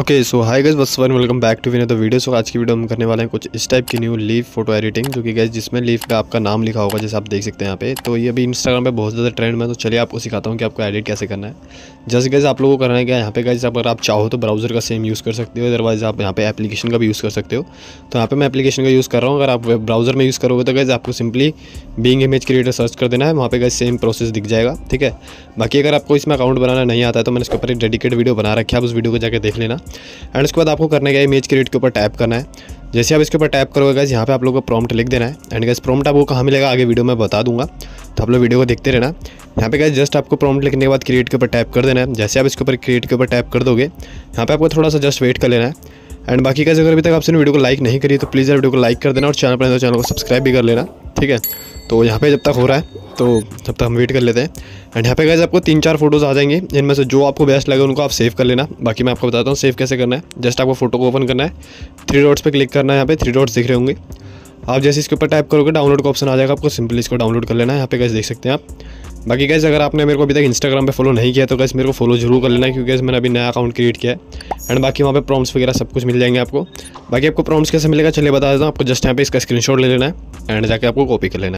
Okay so hi guys बस one welcome back to win the video so आज की video हम करने वाले हैं कुछ इस टाइप की न्यू लीव फ़ोटो एडिटिंग जो कि गैस जिसमें लीव पे आपका नाम लिखा होगा, जैसे आप देख सकते हैं यहाँ पे। तो ये अभी इंस्टाग्राम पे बहुत ज़्यादा ट्रेंड में तो चलिए आपको सिखाता हूँ कि आपको एडिट कैसे करना है। जैसे गैस आप लोगों को करना है क्या, यहाँ पे गैस अगर आप चाहो तो ब्राउज़र का सेम यूज़ कर सकते हो अदरवाइज़ आप यहाँ पे एप्लीकेशन का भी यूज़ कर सकते हो। तो यहाँ पे मैं एप्लीकेशन का यूज़ कर रहा हूँ, अगर आप वेब ब्राउज़र में यूज़ करोगे तो गैस आपको simply Bing image creator search कर देना है, वहाँ पे गैस सेम प्रोसेस दिख जाएगा, ठीक है? बाकी अगर आपको इसमें अकाउंट बनाना नहीं आता है तो मैंने इसके ऊपर एक डेडिकेट वीडियो बना रखा है, आप उस वीडियो को जाकर देख लेना। एंड उसके बाद आपको करने का इमेज क्रिएट के ऊपर टैप करना है। जैसे आप इसके ऊपर टैप करोगे गैस यहाँ पे आप लोगों को प्रॉम्प्ट लिख देना है। एंड गैस प्रॉम्प्ट आपको कहाँ मिलेगा, आगे वीडियो में बता दूँगा। तो आप लोग वीडियो को देखते रहना। यहाँ पे गैस जस्ट आपको प्रॉम्प्ट लिखने के बाद क्रिएट के ऊपर टैप कर देना है। जैसे आप इसके ऊपर क्रिएट के ऊपर टैप कर दोगे, यहाँ पे आपको थोड़ा सा जस्ट वेट कर लेना है। एंड बाकी कैसे अगर अभी तक आपसे वीडियो को लाइक नहीं करी तो प्लीज़ वीडियो को लाइक कर देना और चैनल पर तो चैनल को सब्सक्राइब भी कर लेना। ठीक है? तो यहाँ पे जब तक हो रहा है तो जब तक हम वेट कर लेते हैं। एंड यहाँ पे गैस आपको तीन चार फ़ोटोज़ आ जाएँगे इनमें से जो आपको बेस्ट लगे उनको आप सेव कर लेना। बाकी मैं आपको बताता हूँ सेव कैसे करना है। जस्ट आपको फ़ोटो को ओपन करना है। थ्री डॉट्स पे क्लिक करना है यहाँ पे थ्री डॉट्स दिख रहे होंगे। आप जैसे इसके ऊपर टाइप करोगे डाउनलोड का ऑप्शन आ जाएगा आपको। सिंपली इसको डाउनलोड कर लेना है। यहाँ पे कैसे देख सकते हैं आप। बाकी गैस अगर आपने मेरे को अभी तक इंस्टाग्राम पे फॉलो नहीं किया तो गैस मेरे को फॉलो ज़रूर कर लेना, क्योंकि मैंने अभी नया अकाउंट क्रिएट किया है। एंड बाकी वहाँ पे प्रॉम्स वगैरह सब कुछ मिल जाएँगे आपको। बाकी आपको प्रॉम्स कैसे मिलेगा, चलिए बता देता हूँ। आपको जस्ट यहाँ पे इसका स्क्रीनशॉट ले लेना है। एंड जाके आपको कॉपी कर लेना है।